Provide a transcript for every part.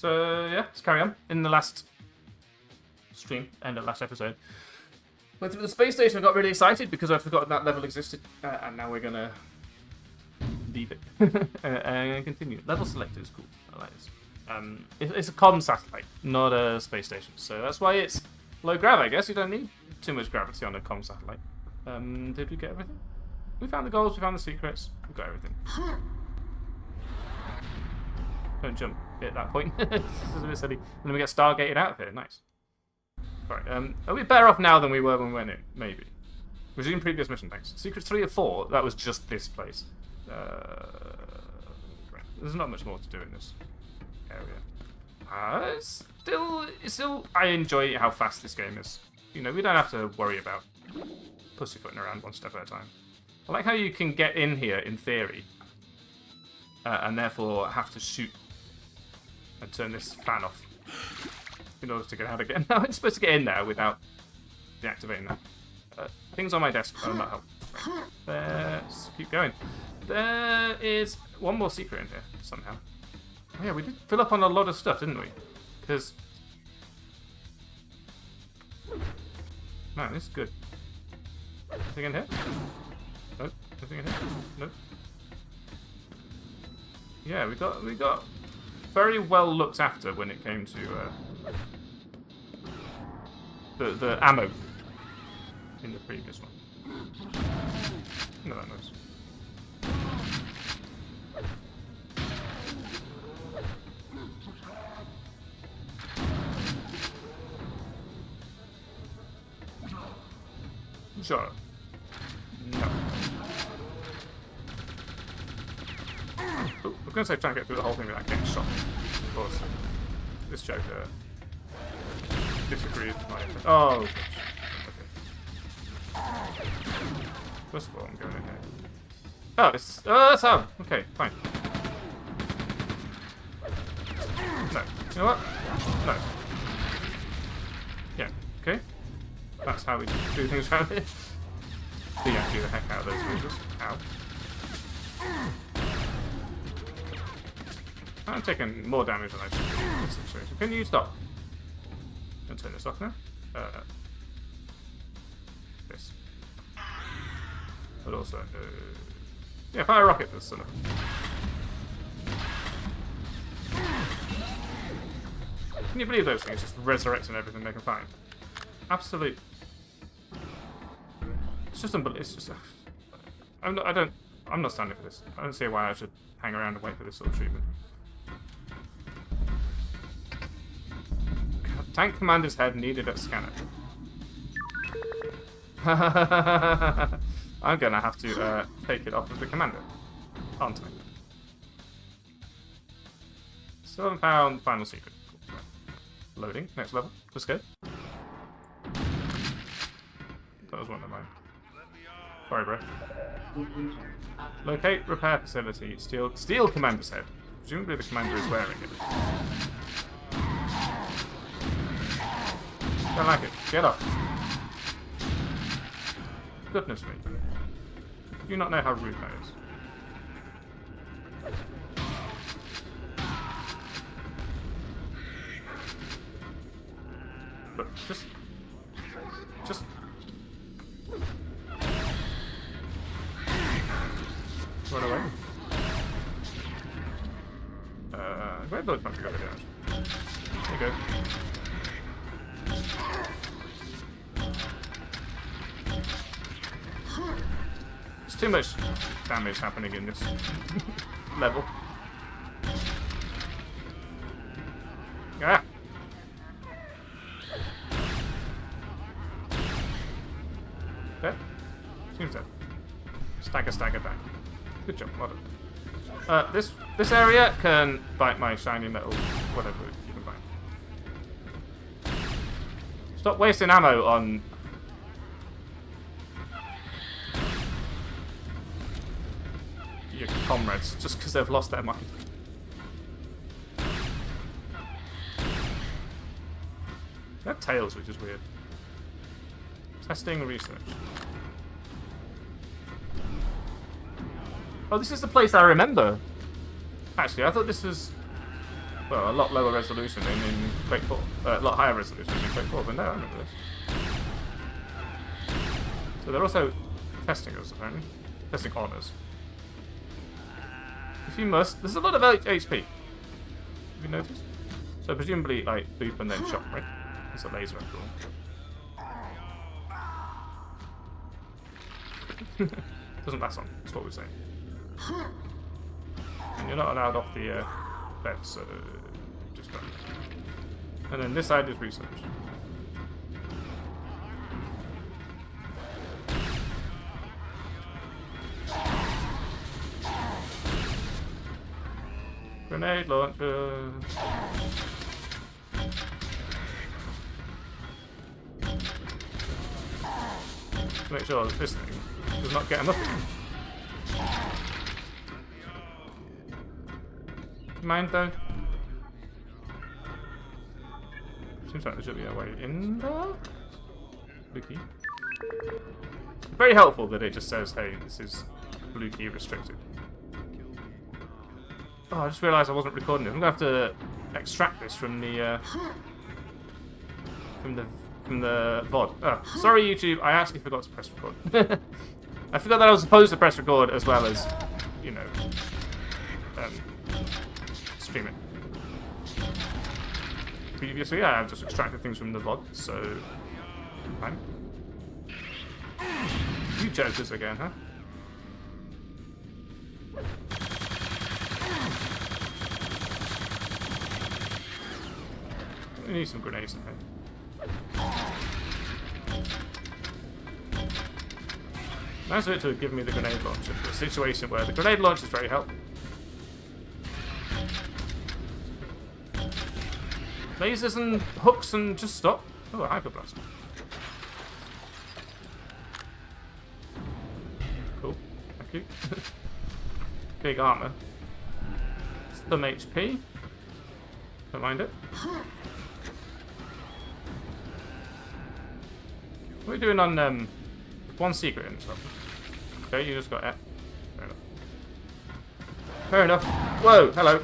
So yeah, let's carry on. In the last stream and the last episode, went through the space station. I got really excited because I'd forgotten that level existed, uh, and now we're gonna leave it uh, and continue. Level selector is cool. I like this. Um, it, it's a comm satellite, not a space station, so that's why it's low grav. I guess you don't need too much gravity on a comm satellite. Um, did we get everything? We found the goals. We found the secrets. We got everything. Don't jump at that point. this is a bit silly. And then we get Stargated out of here. Nice. Right. Um, are we better off now than we were when we went in? Maybe. Resume previous mission, thanks. Secrets 3 or 4, that was just this place. Uh, right. There's not much more to do in this area. Uh, it's still, it's still, I enjoy how fast this game is. You know, we don't have to worry about pussyfooting around one step at a time. I like how you can get in here, in theory, uh, and therefore have to shoot and turn this fan off in order to get out again. Now I'm supposed to get in there without deactivating that. Uh, things on my desk are not helpful. Let's keep going. There is one more secret in here, somehow. Oh, yeah, we did fill up on a lot of stuff, didn't we? Because... Man, this is good. Anything in here? Nope. Anything in here? Nope. Yeah, we got we got very well looked after when it came to uh, the the ammo in the previous one. No, that noise. Sure. I'm going to say try and get through the whole thing without getting shot. Of course. This Joker disagrees with my... Oh, okay. First of all, I'm going in here. Oh, it's... Oh, that's how. Okay, fine. No. You know what? No. Yeah, okay. That's how we do things around here. Do actually the heck out of those lasers. Ow. I'm taking more damage than I should in this situation. Can you stop? And turn this off now. Uh, this. But also, uh, yeah, fire rocket this son of. Can you believe those things just resurrecting everything they can find? Absolute. It's just unbelievable. It's just. I'm not, I don't. I'm not standing for this. I don't see why I should hang around and wait for this sort of treatment. Tank commander's head needed at scanner. I'm gonna have to uh, take it off of the commander, aren't I? Haven't found final secret. Loading, next level. Let's go. That was one of mine. Sorry, bro. Locate repair facility. Steal steal commander's head. Presumably the commander is wearing it. Don't like it. Get up. Goodness me. Do you not know how rude that is? But just... Just... Run away. Uh, where those might be over there? There you go. There's too much damage happening in this level. Ah! Dead? Seems dead. Stagger, stagger back. Good job, well done. Uh, this this area can bite my shiny metal, whatever Stop wasting ammo on your comrades just because they've lost their mind. They have tails, which is weird. Testing research. Oh, this is the place I remember. Actually, I thought this was... well, a lot lower resolution in, in Quake 4. Uh, a lot higher resolution in Quake 4, but no, I remember this. So they're also testing us, apparently. Testing on us. If you must, there's a lot of HP. Have you noticed? So presumably, like, boop and then shock, right? It's a laser after all. Doesn't last on, that's what we're saying. And you're not allowed off the uh, bed, so uh, just don't. And then this side is research. Grenade launcher. Make sure that this thing does not get enough. Mind though? Seems like there should be a way in there. Blue. Very helpful that it just says, hey, this is blue key restricted. Oh, I just realised I wasn't recording it. I'm gonna have to extract this from the uh, from the from the VOD. Oh, sorry, YouTube. I actually forgot to press record. I forgot that I was supposed to press record as well as, you know, um, Previously, I have just extracted things from the VOD, so fine. You jokers again, huh? We need some grenades in here. Nice of it to have given me the grenade launcher for a situation where the grenade launcher is very helpful. Lasers and hooks and just stop. Oh, a hyper blast. Cool. Thank you. Big armor. Some HP. Don't mind it. What are we doing on um, one secret in one? Okay, you just got it. Fair enough. Fair enough. Whoa, hello.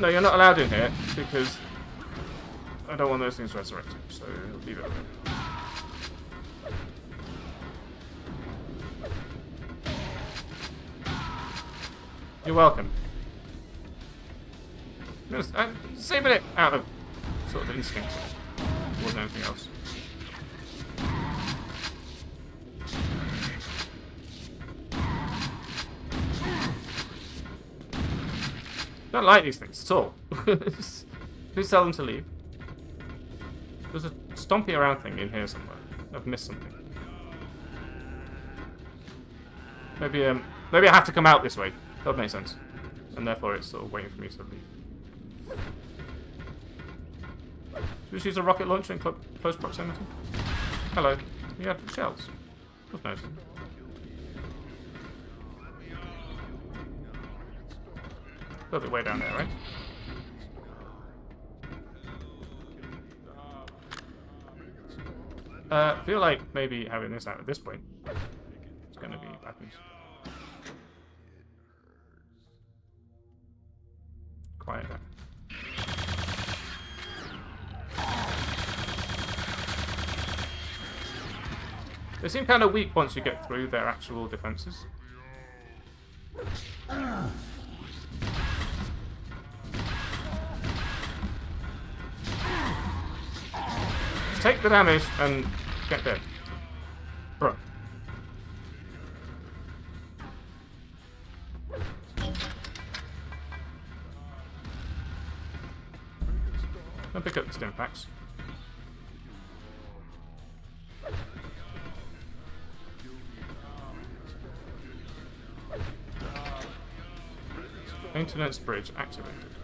No, you're not allowed in here because I don't want those things resurrected, so leave it alone. You're welcome. Just, uh, saving it out of sort of instinct more than anything else. Don't like these things at all. Please tell them to leave. There's a stompy around thing in here somewhere. I've missed something. Maybe um maybe I have to come out this way. That would make sense. And therefore it's sort of waiting for me to leave. Should we just use a rocket launcher in cl close proximity? Hello. You have shells. Nice. Bit way down there, right? Uh, feel like maybe having this out at this point is going to be bad news. Quiet down. They seem kind of weak once you get through their actual defenses. Take the damage and get dead. Bro. I'll pick up the stim packs. Maintenance bridge activated.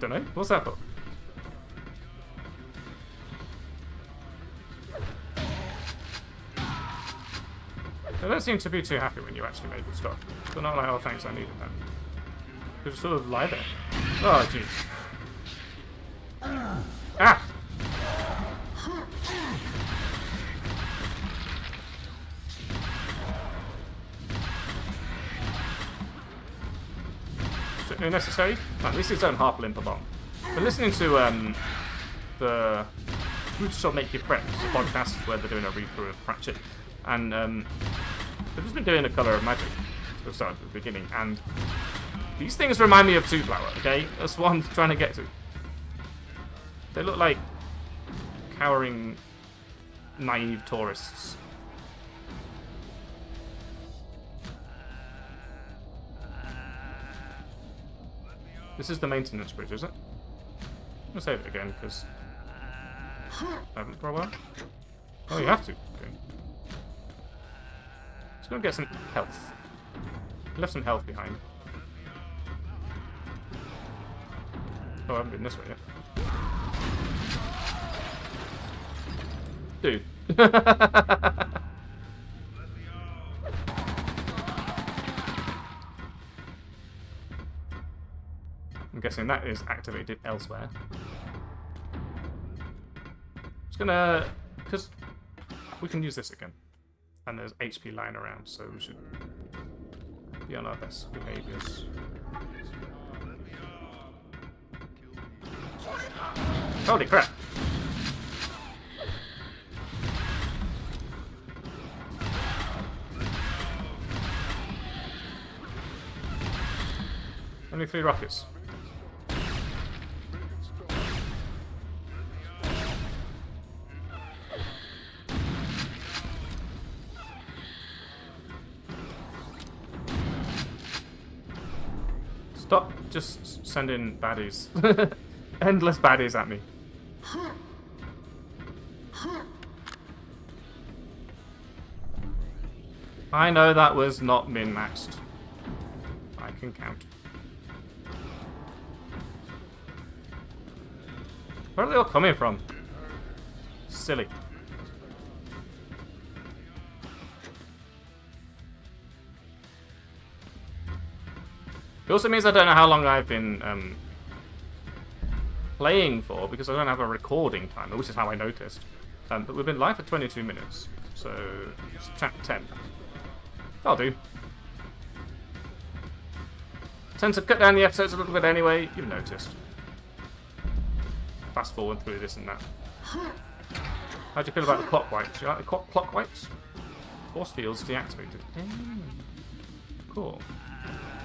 Don't know. What's that for? They don't seem to be too happy when you actually make the stop. They're not like, oh thanks, I needed that. They just sort of lie there. Oh, jeez. Necessary. Like, this is don't half limp along. But listening to um, the Roots Shall Make You a podcast where they're doing a read-through of Pratchett, and um, they've just been doing a Colour of Magic, so start at the beginning, and these things remind me of Twoflower, okay? That's what I'm trying to get to. They look like cowering, naive tourists. This is the maintenance bridge, is it? I'm gonna save it again, because I haven't for a while. Oh, you have to. Okay. Just gonna get some health. Left some health behind. Oh, I haven't been this way yet. Dude. I'm guessing that is activated elsewhere. Just gonna... Because we can use this again. And there's HP lying around, so we should be on our best behaviors. Holy crap! Only three rockets. Just sending baddies. Endless baddies at me. I know that was not min-maxed. I can count. Where are they all coming from? Silly. It also means I don't know how long I've been um, playing for because I don't have a recording timer, which is how I noticed. Um, but we've been live for 22 minutes, so it's chapter 10. I'll do. Tend to cut down the episodes a little bit anyway, you've noticed. Fast forward through this and that. How do you feel about the clock wipes? You like the clock, clock wipes? Force fields deactivated. Mm. Cool.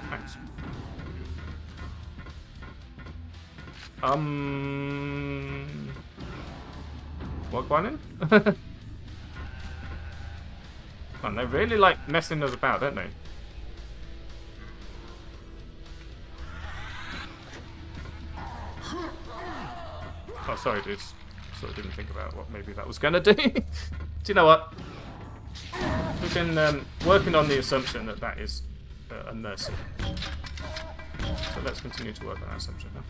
Thanks. Um. What going in? Man, they really like messing us about, don't they? Oh, sorry, dudes. Sort of didn't think about what maybe that was gonna do. do you know what? We've been um, working on the assumption that that is uh, a mercy. So let's continue to work on that now.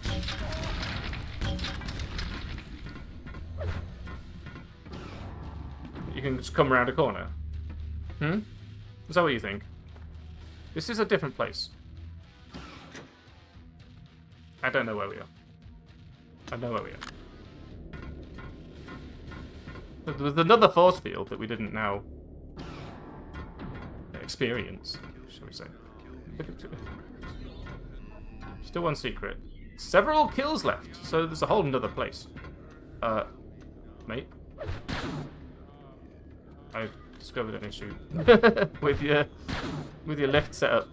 You can just come around a corner. Hmm? Is that what you think? This is a different place. I don't know where we are. I know where we are. There was another force field that we didn't now experience, shall we say. Still one secret. Several kills left, so there's a whole another place. Uh, mate. I've discovered an issue with your with your lift setup.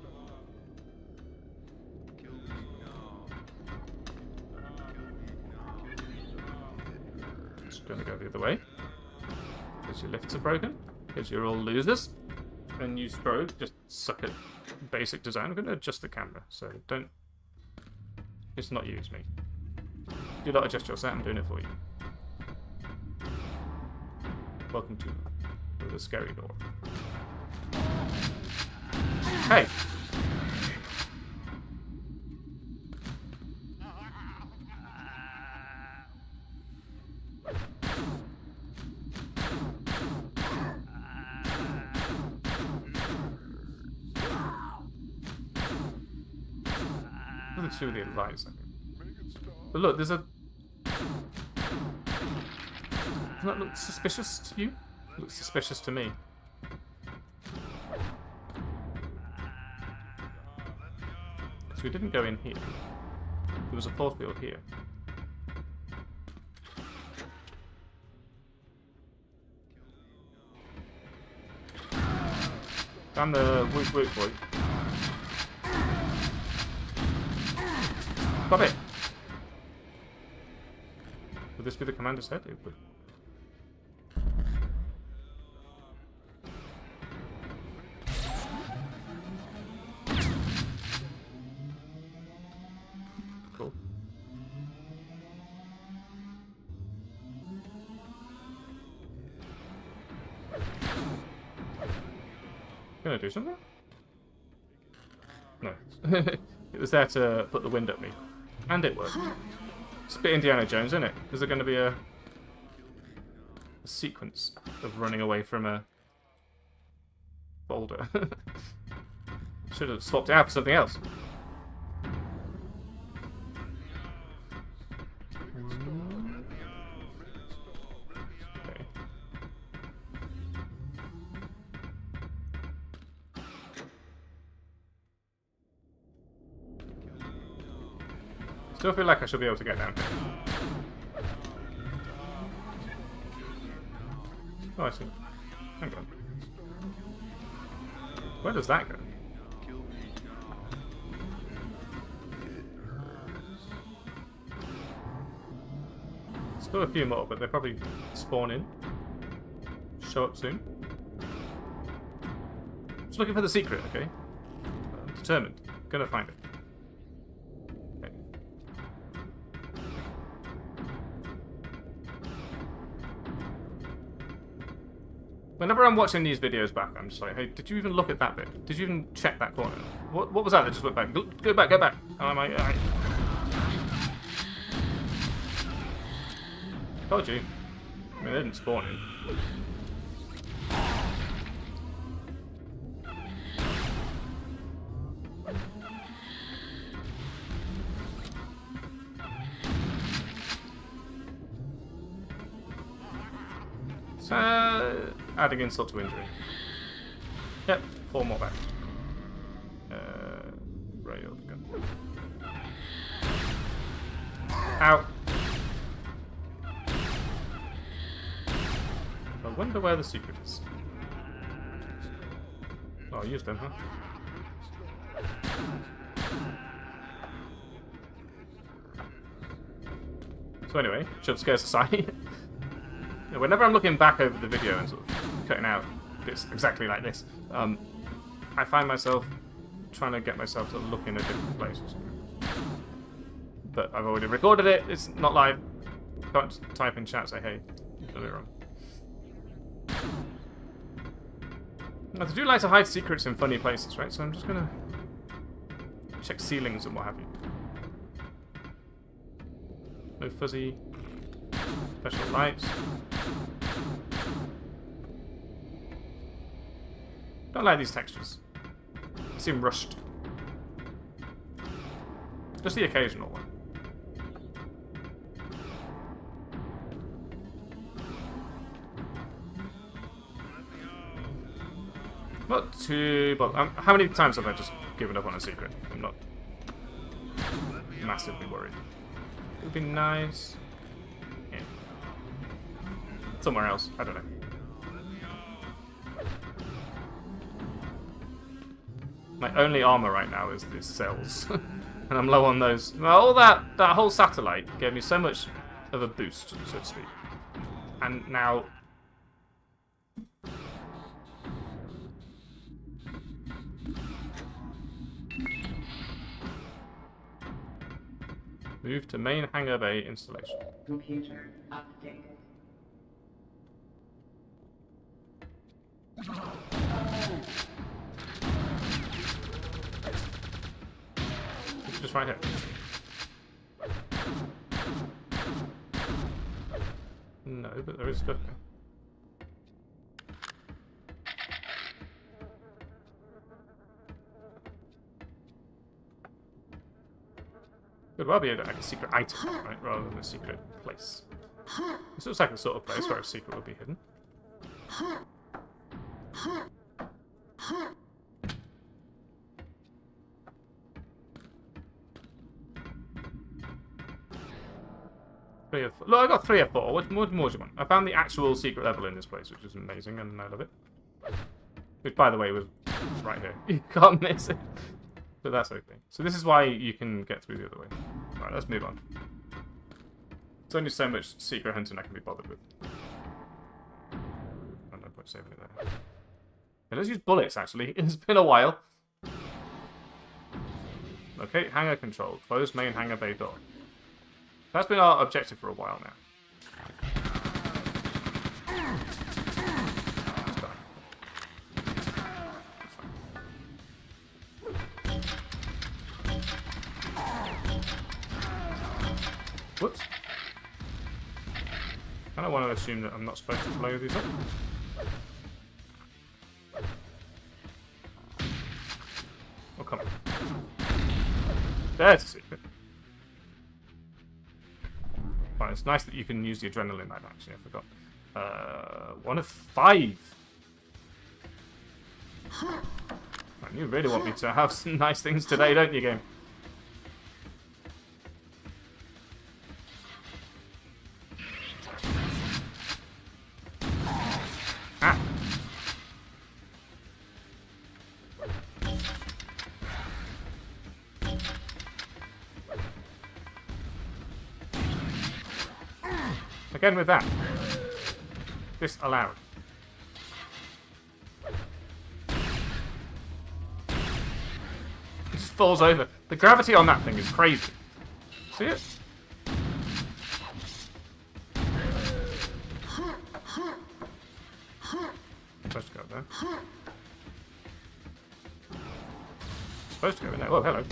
Just gonna go the other way. Because your lifts are broken. Because you're all losers. And you stroke, just suck at basic design. I'm gonna adjust the camera, so don't it's not you, it's me. Do not adjust your set, I'm doing it for you. Welcome to the scary door. Hey! Think. But look, there's a... Doesn't that look suspicious to you? It looks suspicious to me. So we didn't go in here. There was a force field here. Damn the woot woot boy. Got it! Would this be the commander's head? It would. Cool. Gonna do something? No. it was there to put the wind at me. And it worked. It's a bit Indiana Jones, isn't it? Is there going to be a, a sequence of running away from a boulder? Should have swapped it out for something else. Still feel like I should be able to get down here. Oh, I see. Hang on. Where does that go? Still a few more, but they probably spawn in. Show up soon. Just looking for the secret, okay? I'm determined. Gonna find it. Whenever I'm watching these videos back, I'm just like, hey, did you even look at that bit? Did you even check that corner? What, what was that that just went back? Go, back, go back. Oh, am I, I... Told you. I mean, they didn't spawn in. Adding insult to injury. Yep, four more back. Uh, railed gun. Ow. I wonder where the secret is. Oh, I used them, huh? So anyway, jump scares aside. Yeah, whenever I'm looking back over the video and sort of cutting out bits exactly like this, um, I find myself trying to get myself to look in a different place. But I've already recorded it, it's not live. Can't type in chat say, hey, you done it wrong. Now, they do like to hide secrets in funny places, right? So I'm just gonna check ceilings and what have you. No fuzzy special lights. Don't like these textures. Seem rushed. Just the occasional one. Not too, but um, how many times have I just given up on a secret? I'm not massively worried. It would be nice. Yeah. Somewhere else. I don't know. My only armor right now is these cells. and I'm low on those. Well, all that, that whole satellite gave me so much of a boost, so to speak. And now... Move to main hangar bay installation. Computer updated. It's just right here. No, but there is stuff here. Could well be a, like a secret item, right, rather than a secret place. This looks like the sort of place where a secret would be hidden. Three of Look, I got three of four. What more, more do you want? I found the actual secret level in this place, which is amazing, and I love it. Which, by the way, was right here. You can't miss it. But that's okay. So this is why you can get through the other way. Right, let's move on. There's only so much secret hunting I can be bothered with. Oh, no point saving it there. Yeah, let's use bullets, actually. It's been a while. Okay, hangar control. Close main hangar bay door. That's been our objective for a while now. Whoops. I don't want to assume that I'm not supposed to blow these up. Oh, come on. A secret. Right, it's nice that you can use the adrenaline knife, actually, I forgot. Uh, one of five. You really want me to have some nice things today, don't you, game? Again with that. Disallowed. It just falls over. The gravity on that thing is crazy. See it? Supposed to go there. Supposed to go in there. Oh, hello.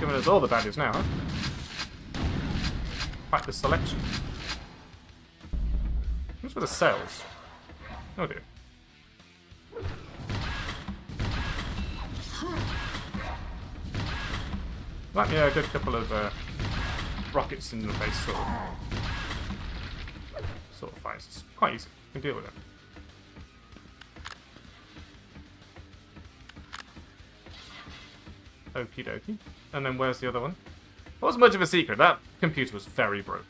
Giving us all the baddies now, huh? The selection. What's with the cells? Oh dear. Me a good couple of uh, rockets in the face sort of sort of fights. It's quite easy. You can deal with it. Okie dokie. And then where's the other one? It wasn't much of a secret. That computer was very broke.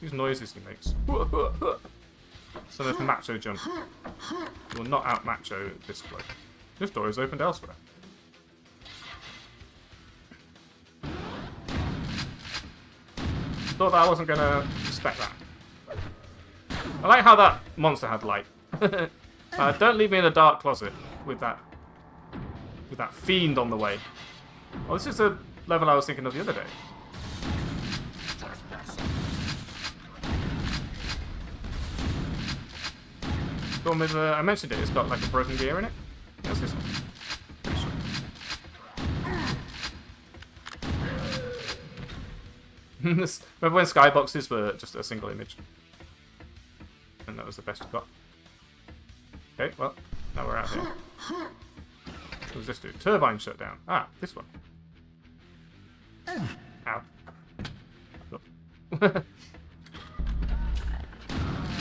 These noises he makes. So there's macho jump. You will not out macho this bloke. This door is opened elsewhere. Thought that I wasn't gonna respect that. I like how that monster had light. uh, don't leave me in a dark closet with that with that fiend on the way. Oh, this is the level I was thinking of the other day. The one with, uh, I mentioned it, it's got like a broken gear in it. This one. Remember when skyboxes were just a single image? And that was the best you got. Okay, well, now we're out here. Does this do? Turbine shut down. Ah, this one. Ow. I'm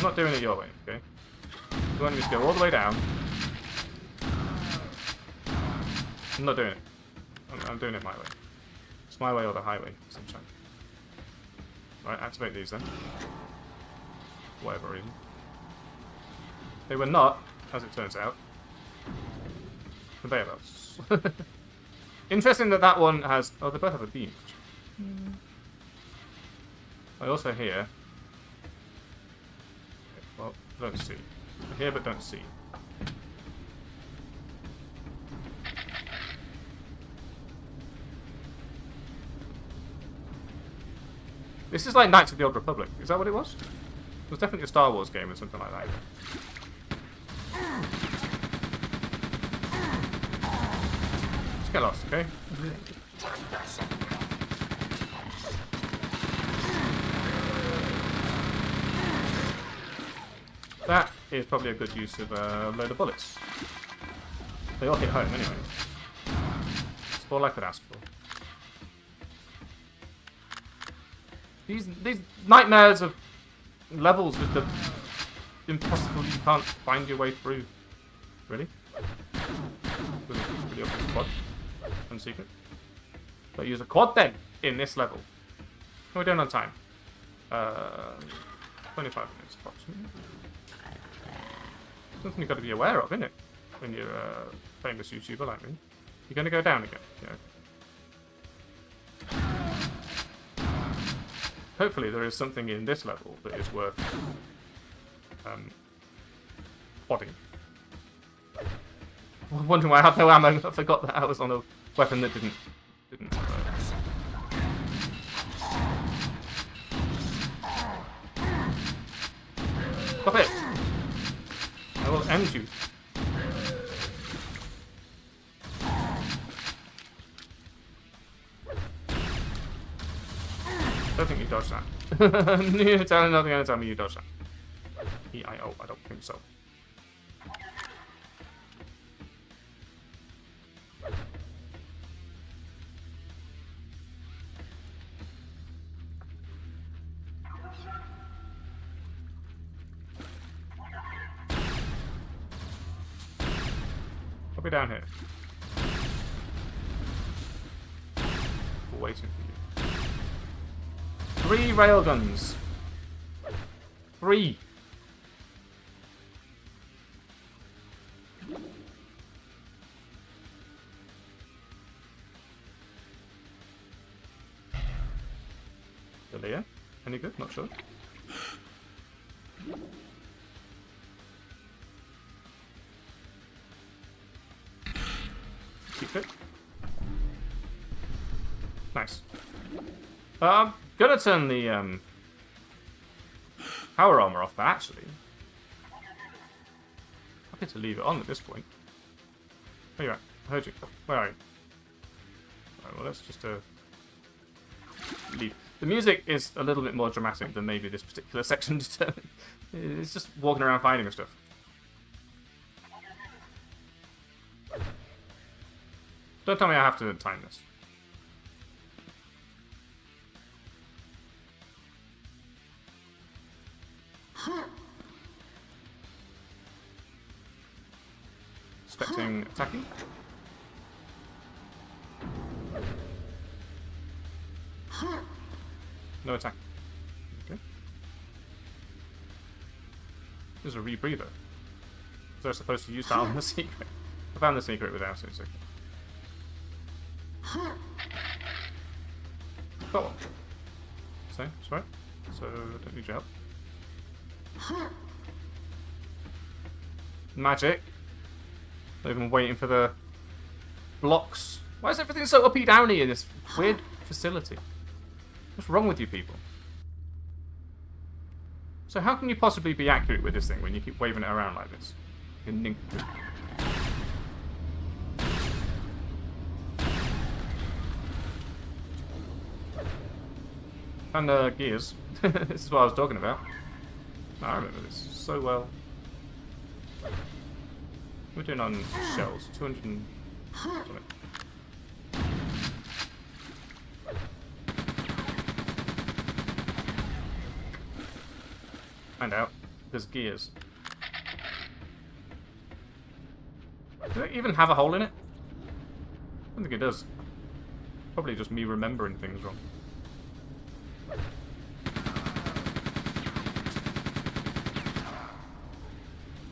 not doing it your way, okay? You want me to go all the way down. I'm not doing it. I'm, I'm doing it my way. It's my way or the highway, sunshine. Right, activate these then. For whatever reason. They were not, as it turns out, conveyor belts. Interesting that that one has... Oh, they both have a beam. Hmm. I also hear... Well, don't see. I hear but don't see. This is like Knights of the Old Republic. Is that what it was? It was definitely a Star Wars game or something like that. Just get lost, okay? That is probably a good use of a load of bullets. They all hit home anyway. It's all I could ask for. These these nightmares of levels with the impossible you can't find your way through. Really? Really, really And secret. But use a quad then in this level. We're we doing on time? Uh, 25 minutes approximately. Something you've got to be aware of, isn't it? When you're a famous YouTuber like me. You're going to go down again. Hopefully there is something in this level that is worth um, quadding. I'm wondering why I had no ammo. I forgot that I was on a weapon that didn't didn't work. Stop it! I will end you. I don't think you dodged that. You're telling nothing gonna tell me you dodged that. E-I-O, I don't think so. Be down here. Waiting for you. Three railguns. Three. Delia? Any good? Not sure. I'm gonna turn the um, power armor off, but actually, happy to leave it on at this point. Where you at? I heard you. Where are you? Alright, well, let's just uh, leave. The music is a little bit more dramatic than maybe this particular section determined. It's just walking around finding stuff. Don't tell me I have to time this. Attacking. No attack. Okay. There's a rebreather. So I'm supposed to use that on the secret. I found the secret without it, so. Got one. So, right. So, don't need your help. Magic. Not even waiting for the blocks. Why is everything so uppy downy in this weird facility? What's wrong with you people? So how can you possibly be accurate with this thing when you keep waving it around like this? And uh, gears. this is what I was talking about. I remember this so well. We're doing on shells. 200 and something. Find out. There's gears. Does it even have a hole in it? I don't think it does. Probably just me remembering things wrong.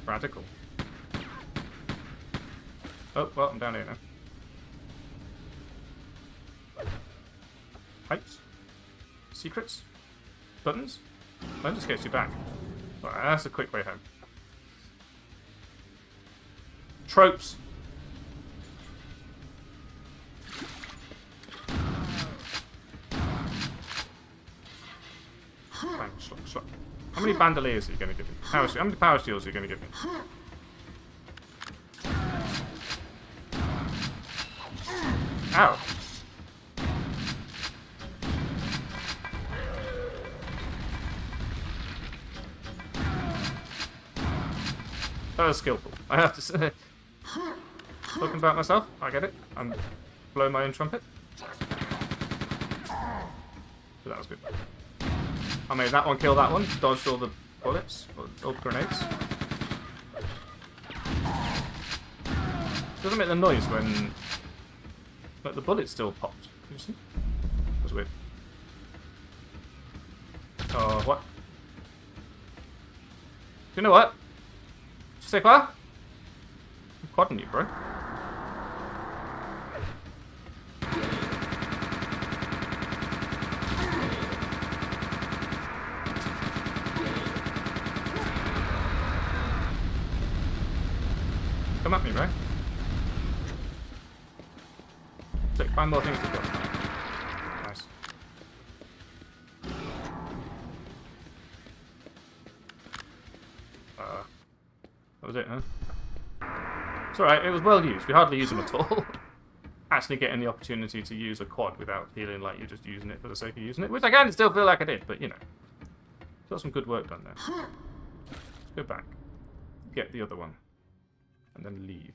Radical. Oh, well, I'm down here now. Pipes? Secrets? Buttons? That just gets you back. Alright, that's a quick way home. Tropes. Bang, slap, slap. How many bandoliers are you going to give me? Power, how many power steals are you going to give me? Ow. That was skillful. I have to say. Talking about myself, I get it. I'm blowing my own trumpet. But that was good. I made that one kill that one. Dodged all the bullets, or the grenades. Doesn't make the noise when, but the bullet still popped. you see? That was weird. Oh, what? Do you know what? Say quoi? I'm quadding you, bro. Come at me, bro. Five more things to go. Nice. Uh, that was it, huh? It's alright, it was well used. We hardly use them at all. Actually getting the opportunity to use a quad without feeling like you're just using it for the sake of using it, which I can still feel like I did, but you know. Got some good work done there. Let's go back. Get the other one. And then leave.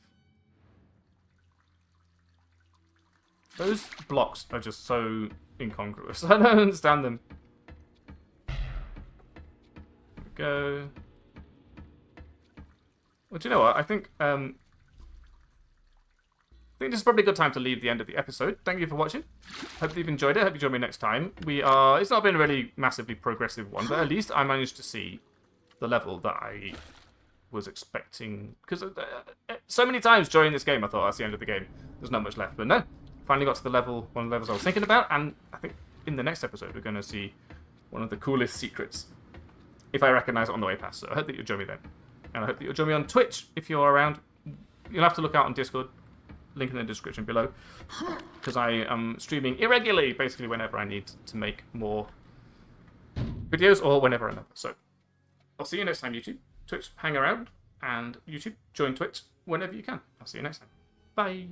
Those blocks are just so incongruous. I don't understand them. Go. Well, do you know what? I think um, I think this is probably a good time to leave the end of the episode. Thank you for watching. Hope you've enjoyed it. Hope you join me next time. We are. It's not been a really massively progressive one, but at least I managed to see the level that I was expecting. Because uh, uh, so many times during this game, I thought that's the end of the game. There's not much left, but no. Finally got to the level, one of the levels I was thinking about, and I think in the next episode we're going to see one of the coolest secrets, if I recognise it on the way past. So I hope that you'll join me then, and I hope that you'll join me on Twitch if you're around. You'll have to look out on Discord, link in the description below, because I am streaming irregularly, basically whenever I need to make more videos or whenever another. So I'll see you next time, YouTube. Twitch, hang around, and YouTube, join Twitch whenever you can. I'll see you next time. Bye.